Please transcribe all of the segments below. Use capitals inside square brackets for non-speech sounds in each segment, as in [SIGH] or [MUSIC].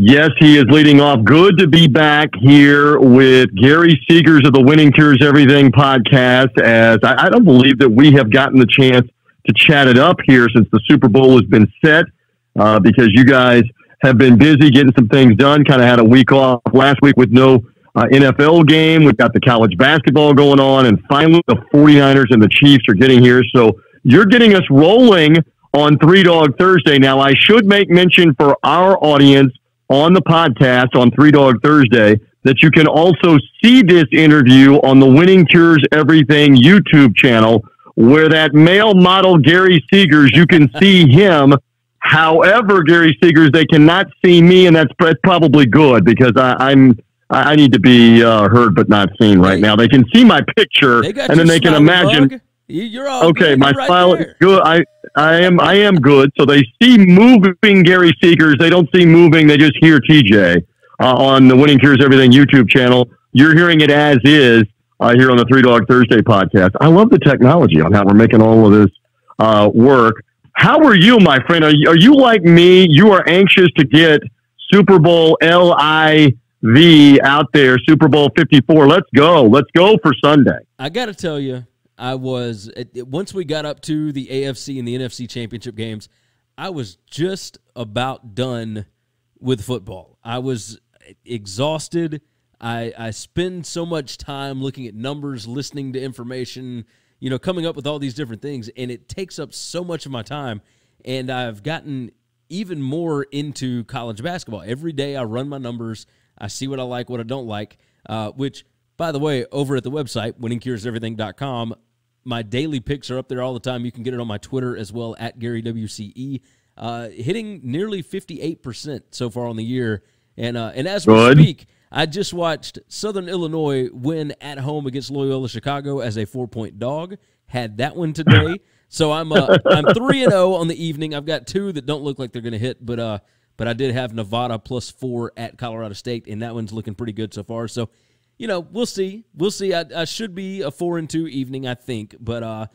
Yes, he is leading off. Good to be back here with Gary Segars of the Winning Cures Everything podcast. As I, I don't believe that we have gotten the chance to chat it up here since the Super Bowl has been set, uh, because you guys have been busy getting some things done. Kind of had a week off last week with no uh, NFL game. We've got the college basketball going on, and finally the 49ers and the Chiefs are getting here. So you're getting us rolling on Three Dog Thursday. Now, I should make mention for our audience on the podcast on Three Dog Thursday that you can also see this interview on the Winning Cures Everything YouTube channel, where that male model Gary Segars, you can see him. However, Gary Segars, they cannot see me, and that's, probably good because I, am I need to be uh, heard but not seen right now. They can see my picture, and then they can imagine. Bug. You're all okay. Good. My right smile there. is good. I I am I am good. So they see moving Gary Segars. They don't see moving. They just hear TJ uh, on the Winning Cures Everything YouTube channel. You're hearing it as is uh, here on the Three Dog Thursday podcast. I love the technology on how we're making all of this uh, work. How are you, my friend? Are you, are you like me? You are anxious to get Super Bowl L I V out there, Super Bowl 54. Let's go. Let's go for Sunday. I got to tell you, I was once we got up to the AFC and the NFC championship games, I was just about done with football. I was exhausted. I I spend so much time looking at numbers, listening to information, you know, coming up with all these different things, and it takes up so much of my time. And I've gotten even more into college basketball. Every day I run my numbers. I see what I like, what I don't like. Uh, which, by the way, over at the website winningcureseverything.com, my daily picks are up there all the time. You can get it on my Twitter as well at Gary WCE. Uh, hitting nearly 58% so far on the year. And uh, and as Good. we speak, I just watched Southern Illinois win at home against Loyola Chicago as a four point dog. Had that one today, [LAUGHS] so I'm uh, I'm three and zero on the evening. I've got two that don't look like they're going to hit, but uh, but I did have Nevada plus four at Colorado State, and that one's looking pretty good so far. So, you know, we'll see, we'll see. I, I should be a four and two evening, I think, but uh,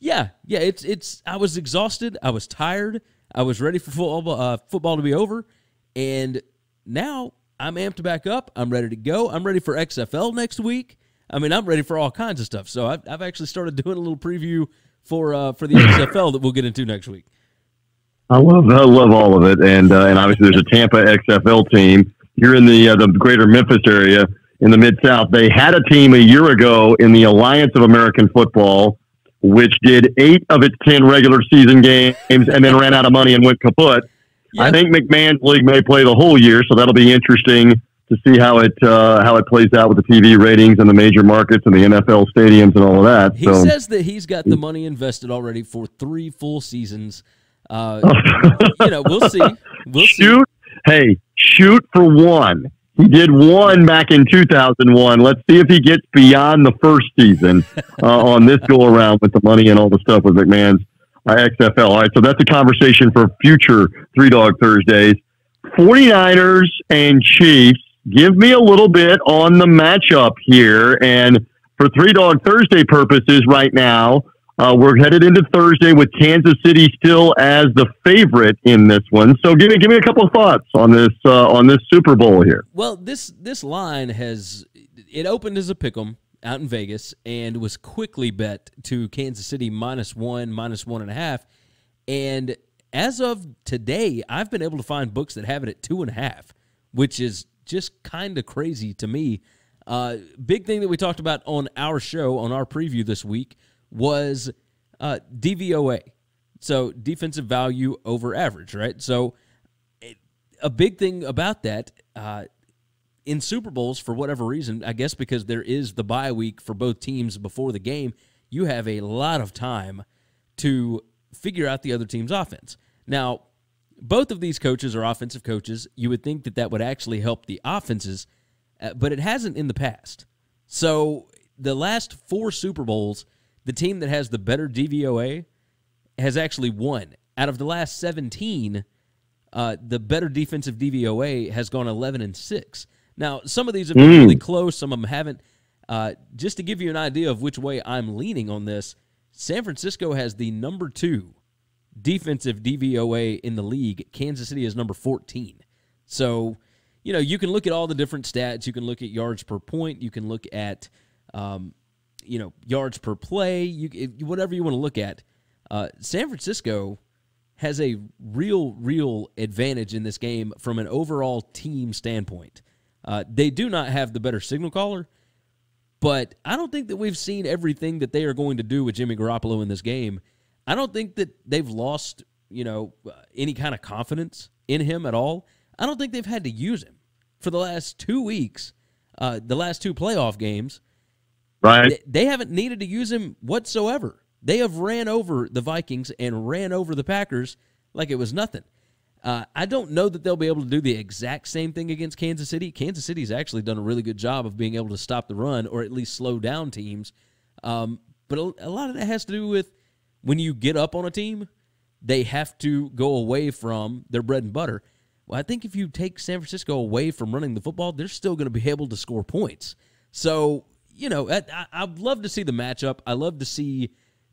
yeah, yeah. It's it's. I was exhausted. I was tired. I was ready for football uh, football to be over, and now I'm amped back up. I'm ready to go. I'm ready for XFL next week. I mean, I'm ready for all kinds of stuff. So I've, I've actually started doing a little preview for uh, for the XFL that we'll get into next week. I love I love all of it, and uh, and obviously there's a Tampa XFL team here in the uh, the greater Memphis area in the mid South. They had a team a year ago in the Alliance of American Football, which did eight of its ten regular season games and then ran out of money and went kaput. I think McMahon's league may play the whole year, so that'll be interesting to see how it uh, how it plays out with the TV ratings and the major markets and the NFL stadiums and all of that. He so says that he's got the money invested already for three full seasons. Uh, [LAUGHS] you know, we'll see. We'll see. shoot. Hey, shoot for one. He did one back in 2001. Let's see if he gets beyond the first season uh, [LAUGHS] on this go around with the money and all the stuff with McMahon's uh, XFL. All right, so that's a conversation for future Three Dog Thursdays. 49ers and Chiefs. Give me a little bit on the matchup here. And for Three Dog Thursday purposes, right now, uh, we're headed into Thursday with Kansas City still as the favorite in this one. So give me give me a couple of thoughts on this uh, on this Super Bowl here. Well, this this line has it opened as a pick'em out in Vegas and was quickly bet to Kansas City minus one, minus one and a half. And as of today, I've been able to find books that have it at two and a half, which is just kind of crazy to me. Uh, big thing that we talked about on our show on our preview this week was uh, DVOA, so defensive value over average, right? So a big thing about that uh, in Super Bowls, for whatever reason, I guess because there is the bye week for both teams before the game, you have a lot of time to figure out the other team's offense. Now, both of these coaches are offensive coaches. You would think that that would actually help the offenses, uh, but it hasn't in the past. So, the last four Super Bowls, the team that has the better DVOA has actually won. Out of the last 17, uh, the better defensive DVOA has gone 11 and 6. Now, some of these have been Mm. really close, some of them haven't. Uh, just to give you an idea of which way I'm leaning on this, San Francisco has the number two defensive DVOA in the league. Kansas City is number 14. So, you know, you can look at all the different stats. You can look at yards per point. You can look at, um, you know, yards per play. You whatever you want to look at. Uh, San Francisco has a real, real advantage in this game from an overall team standpoint. Uh, they do not have the better signal caller, but I don't think that we've seen everything that they are going to do with Jimmy Garoppolo in this game. I don't think that they've lost, you know, any kind of confidence in him at all. I don't think they've had to use him for the last two weeks, uh, the last two playoff games. Right. They, haven't needed to use him whatsoever. They have ran over the Vikings and ran over the Packers like it was nothing. Uh, I don't know that they'll be able to do the exact same thing against Kansas City. Kansas City's actually done a really good job of being able to stop the run or at least slow down teams. Um, but a, a lot of that has to do with when you get up on a team, they have to go away from their bread and butter. Well, I think if you take San Francisco away from running the football, they're still going to be able to score points. So, you know, I, I'd love to see the matchup. I love to see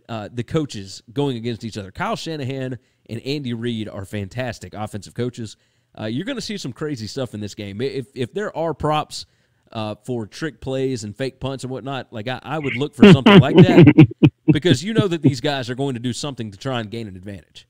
uh, the coaches going against each other. Kyle Shanahan and Andy Reid are fantastic offensive coaches. Uh, you're going to see some crazy stuff in this game. If if there are props uh, for trick plays and fake punts and whatnot, like I, I would look for something like that [LAUGHS] because you know that these guys are going to do something to try and gain an advantage.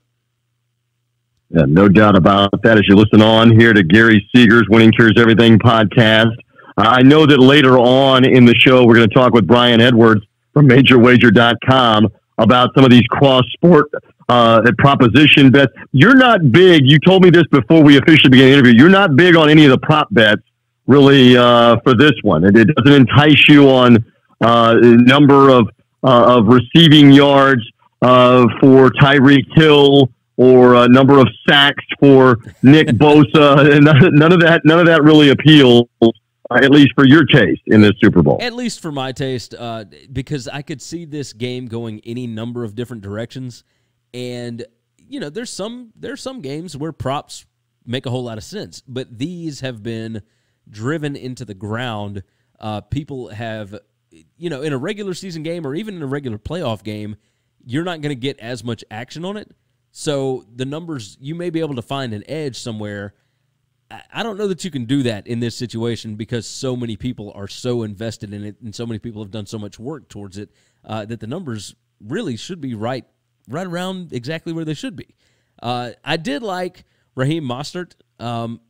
Yeah, no doubt about that. As you listen on here to Gary Segars Winning Cures Everything podcast, I know that later on in the show we're going to talk with Brian Edwards from MajorWager.com about some of these cross sport uh, proposition bets. You're not big. You told me this before we officially began the interview. You're not big on any of the prop bets really uh, for this one. It, it, doesn't entice you on uh, number of uh, of receiving yards uh, for Tyreek Hill or a number of sacks for Nick [LAUGHS] Bosa. and [LAUGHS] none of that. None of that really appeals at least for your taste in this Super Bowl. At least for my taste, uh, because I could see this game going any number of different directions, and you know, there's some there's some games where props make a whole lot of sense, but these have been driven into the ground. Uh, people have, you know, in a regular season game or even in a regular playoff game, you're not going to get as much action on it. So the numbers, you may be able to find an edge somewhere I don't know that you can do that in this situation because so many people are so invested in it and so many people have done so much work towards it uh, that the numbers really should be right, right around exactly where they should be. Uh, I did like Raheem Mostert. Um,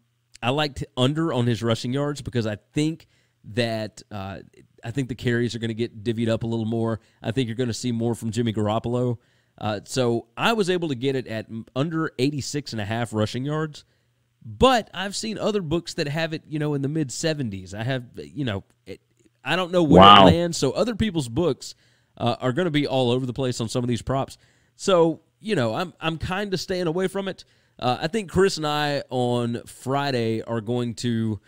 I liked under on his rushing yards because I think that uh, I think the carries are going to get divvied up a little more. I think you're going to see more from Jimmy Garoppolo. Uh, so I was able to get it at under 86 and a half rushing yards. But I've seen other books that have it, you know, in the mid 70s. I have, you know, it, I don't know where wow. it lands. So other people's books uh, are going to be all over the place on some of these props. So you know, I'm I'm kind of staying away from it. Uh, I think Chris and I on Friday are going to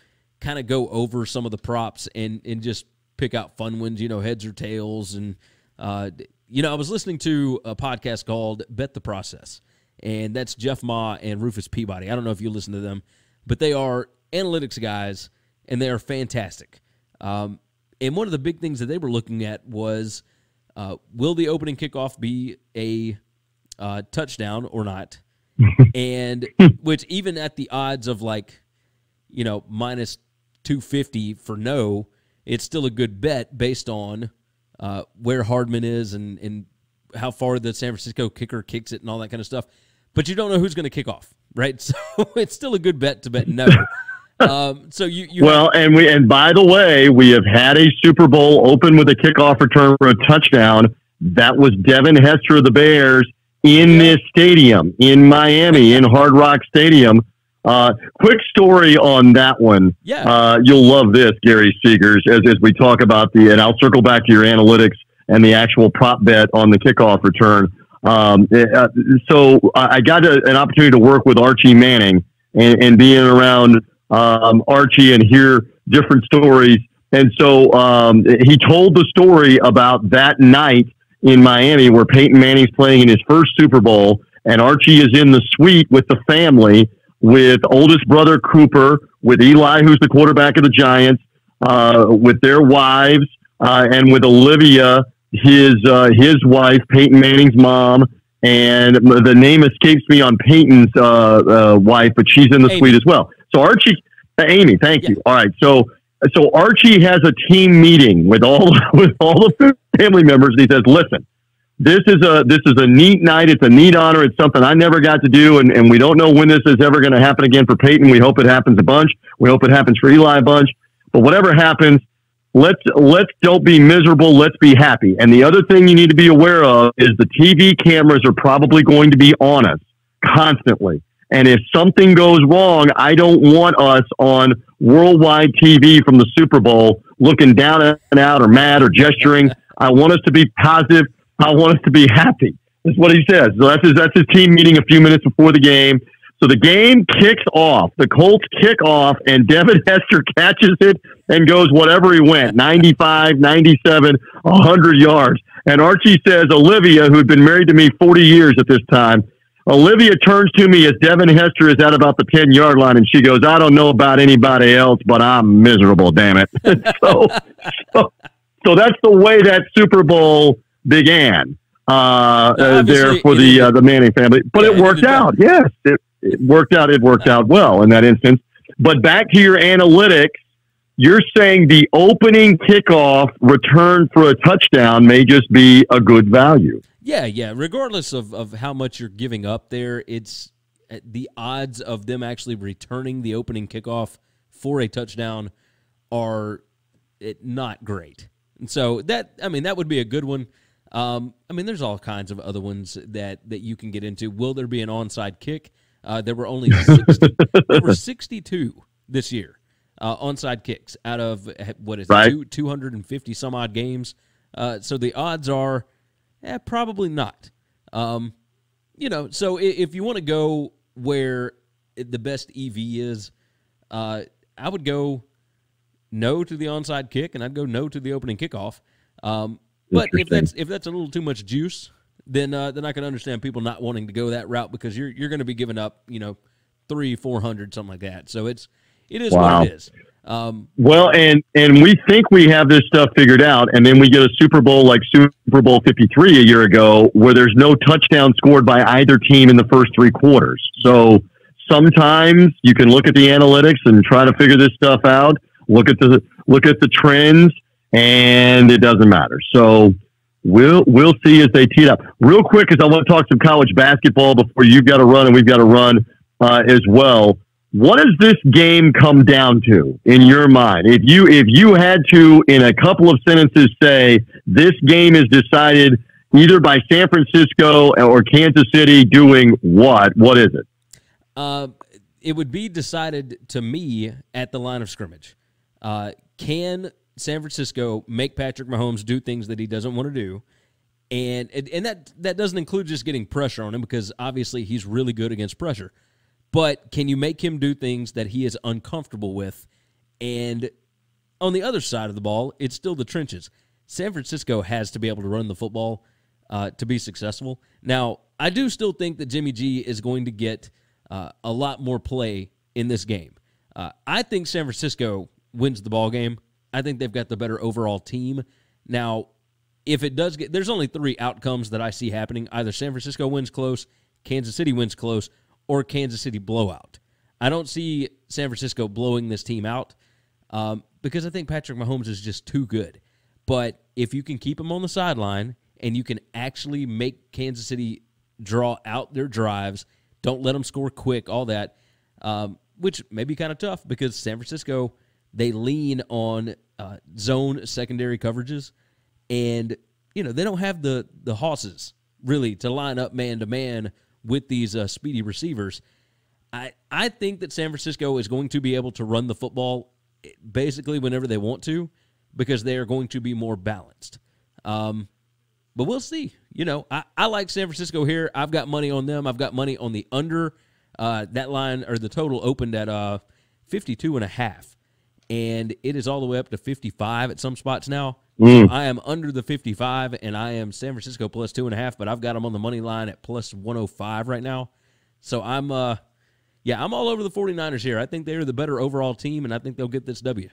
kind of go over some of the props and and just pick out fun ones. You know, heads or tails, and uh, you know, I was listening to a podcast called Bet the Process and that's Jeff Ma and Rufus Peabody. I don't know if you listen to them, but they are analytics guys, and they are fantastic. Um, and one of the big things that they were looking at was uh, will the opening kickoff be a uh, touchdown or not? [LAUGHS] and which even at the odds of like, you know, minus 250 for no, it's still a good bet based on uh, where Hardman is and, and how far the San Francisco kicker kicks it and all that kind of stuff but you don't know who's going to kick off, right? [LAUGHS] So it's still a good bet to bet no. [LAUGHS] um, so you, you well, have- and we and by the way, we have had a Super Bowl open with a kickoff return for a touchdown. That was Devin Hester of the Bears in yeah. this stadium in Miami [LAUGHS] in Hard Rock Stadium. Uh, quick story on that one. Yeah, uh, you'll love this, Gary Segars, as as we talk about the and I'll circle back to your analytics and the actual prop bet on the kickoff return. Um, eh, uh, so I got a, an opportunity to work with Archie Manning and, and being around um, Archie and hear different stories. And so um, he told the story about that night in Miami where Peyton Manning's playing in his first Super Bowl, and Archie is in the suite with the family with oldest brother Cooper, with Eli, who's the quarterback of the Giants, uh, with their wives, uh, and with Olivia, his uh, his wife, Peyton Manning's mom, and the name escapes me on Peyton's uh, uh, wife, but she's in the Amy. suite as well. So Archie, uh, Amy, thank yeah. you. All right, so so Archie has a team meeting with all [LAUGHS] with all the family members. And he says, "Listen, this is a this is a neat night. It's a neat honor. It's something I never got to do, and, and we don't know when this is ever going to happen again for Peyton. We hope it happens a bunch. We hope it happens for Eli a bunch. But whatever happens, let's let's don't be miserable. Let's be happy. And the other thing you need to be aware of is the TV cameras are probably going to be on us constantly. And if something goes wrong, I don't want us on worldwide TV from the Super Bowl looking down and out or mad or gesturing. I want us to be positive. I want us to be happy. That's what he says. So that's his, that's his team meeting a few minutes before the game. So the game kicks off. The Colts kick off, and [LAUGHS] Devin Hester catches it and goes whatever he went 95, 97, 100 yards. And Archie says, Olivia, who had been married to me 40 years at this time, Olivia turns to me as Devin Hester is at about the 10 yard line, and she goes, I don't know about anybody else, but I'm miserable, damn it. [LAUGHS] so, so, so that's the way that Super Bowl began uh, uh, there for the uh, the Manning family. But yeah, it worked out. Yes, it, it worked out. It worked out well in that instance. But back to your analytics, you're saying the opening kickoff return for a touchdown may just be a good value. Yeah, yeah. Regardless of, of how much you're giving up there, it's uh, the odds of them actually returning the opening kickoff for a touchdown are eh, not great. And so that I mean that would be a good one. Um, I mean, there's all kinds of other ones that that you can get into. Will there be an onside kick? Uh, there were only 60, there were [LAUGHS] 62 this year uh, onside kicks out of eh, what is right. it, 250 some odd games. Uh, so the odds are eh, probably not. Um, you know, so if, if you want to go where the best EV is, uh, I would go no to the onside kick, and I'd go no to the opening kickoff. Um, but if that's if that's a little too much juice, then uh, then I can understand people not wanting to go that route because you're you're going to be giving up, you know, three, four hundred, something like that. So it's it is wow. what it is. Um, well, and and we think we have this stuff figured out, and then we get a Super Bowl like Super Bowl Fifty Three a year ago, where there's no touchdown scored by either team in the first three quarters. So sometimes you can look at the analytics and try to figure this stuff out. Look at the look at the trends, and it doesn't matter. So we'll we'll see as they tee it up. Real quick, because I want to talk some college basketball before you've got to run and we've got to run uh, as well. What does this game come down to in your mind? If you if you had to in a couple of sentences say this game is decided either by San Francisco or Kansas City doing what? What is it? Uh, it would be decided to me at the line of scrimmage. Uh, can San Francisco make Patrick Mahomes do things that he doesn't want to do? And and that that doesn't include just getting pressure on him because obviously he's really good against pressure. But can you make him do things that he is uncomfortable with? And on the other side of the ball, it's still the trenches. San Francisco has to be able to run the football uh, to be successful. Now, I do still think that Jimmy G is going to get uh, a lot more play in this game. Uh, I think San Francisco wins the ball game. I think they've got the better overall team. Now, if it does get, there's only three outcomes that I see happening. Either San Francisco wins close, Kansas City wins close, or Kansas City blowout. I don't see San Francisco blowing this team out um, because I think Patrick Mahomes is just too good. But if you can keep him on the sideline and you can actually make Kansas City draw out their drives, don't let them score quick, all that, um, which may be kind of tough because San Francisco they lean on uh, zone secondary coverages, and you know they don't have the the hosses really to line up man to man with these uh, speedy receivers. I I think that San Francisco is going to be able to run the football basically whenever they want to because they are going to be more balanced. Um, but we'll see. You know, I, I like San Francisco here. I've got money on them. I've got money on the under. Uh, that line or the total opened at uh, 52 and a half and it is all the way up to 55 at some spots now. Mm. So I am under the 55, and I am San Francisco plus two and a half, but I've got them on the money line at plus 105 right now. So I'm, uh, yeah, I'm all over the 49ers here. I think they're the better overall team, and I think they'll get this W.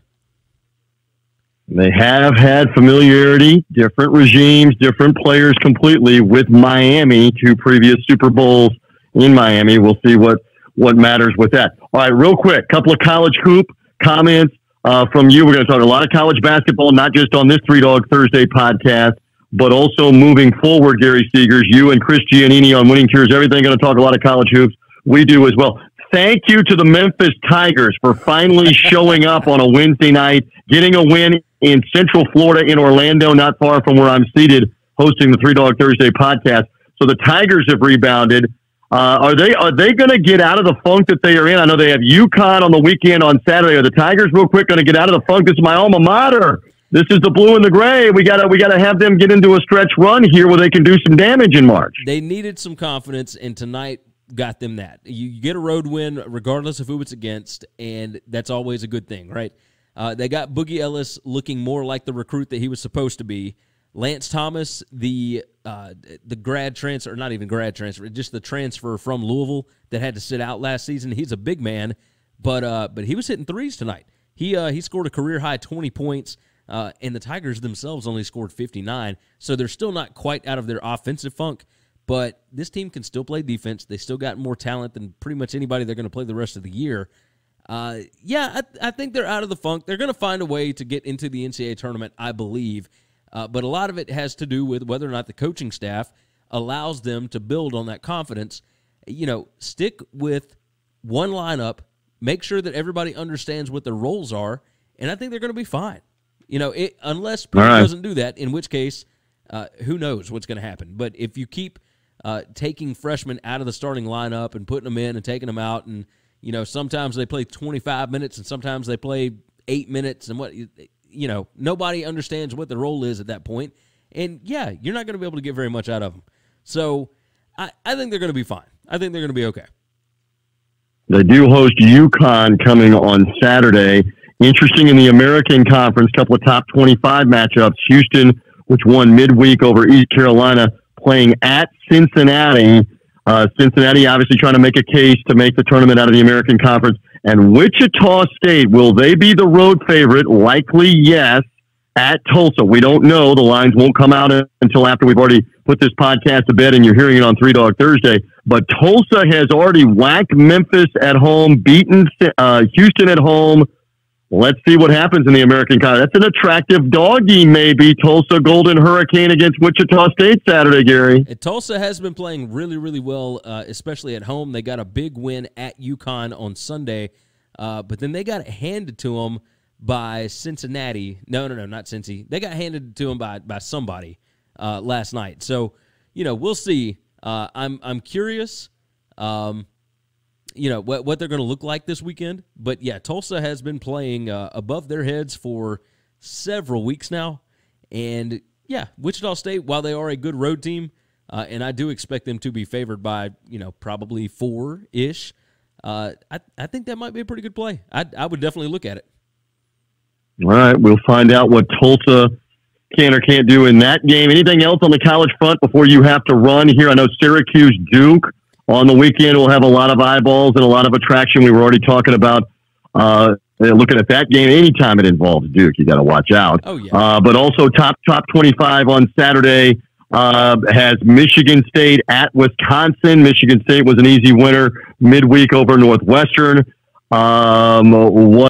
They have had familiarity, different regimes, different players completely with Miami, two previous Super Bowls in Miami. We'll see what what matters with that. All right, real quick, couple of college hoop comments uh, from you. We're going to talk a lot of college basketball, not just on this Three Dog Thursday podcast, but also moving forward, Gary Segars. You and Chris Giannini on Winning Cures Everything going to talk a lot of college hoops. We do as well. Thank you to the Memphis Tigers for finally [LAUGHS] showing up on a Wednesday night, getting a win in Central Florida in Orlando, not far from where I'm seated, hosting the Three Dog Thursday podcast. So the Tigers have rebounded. Uh, are they are they going to get out of the funk that they are in? I know they have UConn on the weekend on Saturday. Are the Tigers real quick going to get out of the funk? This is my alma mater. This is the blue and the gray. We gotta we gotta have them get into a stretch run here where they can do some damage in March. They needed some confidence, and tonight got them that. You, get a road win regardless of who it's against, and that's always a good thing, right? Uh, they got Boogie Ellis looking more like the recruit that he was supposed to be. Lance Thomas, the uh, the grad transfer, not even grad transfer, just the transfer from Louisville that had to sit out last season. He's a big man, but uh, but he was hitting threes tonight. He uh, he scored a career high twenty points, uh, and the Tigers themselves only scored fifty nine. So they're still not quite out of their offensive funk, but this team can still play defense. They still got more talent than pretty much anybody they're going to play the rest of the year. Uh, yeah, I, I think they're out of the funk. They're going to find a way to get into the NCAA tournament, I believe. Uh, but a lot of it has to do with whether or not the coaching staff allows them to build on that confidence. You know, stick with one lineup, make sure that everybody understands what their roles are, and I think they're going to be fine. You know, it, unless Pete right. doesn't do that, in which case, uh, who knows what's going to happen. But if you keep uh, taking freshmen out of the starting lineup and putting them in and taking them out, and you know, sometimes they play 25 minutes and sometimes they play eight minutes, and what you know, nobody understands what the role is at that point. And yeah, you're not going to be able to get very much out of them. So I, I think they're going to be fine. I think they're going to be okay. They do host UConn coming on Saturday. Interesting in the American Conference, couple of top 25 matchups. Houston, which won midweek over East Carolina, playing at Cincinnati. Uh, Cincinnati obviously trying to make a case to make the tournament out of the American Conference. And Wichita State, will they be the road favorite? Likely, yes, at Tulsa. We don't know. The lines won't come out until after we've already put this podcast to bed and you're hearing it on Three Dog Thursday. But Tulsa has already whacked Memphis at home, beaten uh, Houston at home, Let's see what happens in the American Cup. That's an attractive doggy, maybe. Tulsa Golden Hurricane against Wichita State Saturday, Gary. And Tulsa has been playing really, really well, uh, especially at home. They got a big win at UConn on Sunday, uh, but then they got handed to them by Cincinnati. No, no, no, not Cincy. They got handed to them by by somebody uh, last night. So, you know, we'll see. Uh, I'm I'm curious. Um, you know what what they're going to look like this weekend. But yeah, Tulsa has been playing uh, above their heads for several weeks now, and yeah, Wichita State, while they are a good road team, uh, and I do expect them to be favored by you know probably four ish. Uh, I I think that might be a pretty good play. I I would definitely look at it. All right, we'll find out what Tulsa can or can't do in that game. Anything else on the college front before you have to run here? I know Syracuse Duke on the weekend we'll have a lot of eyeballs and a lot of attraction. We were already talking about uh, looking at that game. Anytime it involves Duke, you got to watch out. Oh yeah. Uh, but also top top twenty five on Saturday uh, has Michigan State at Wisconsin. Michigan State was an easy winner midweek over Northwestern. Um, what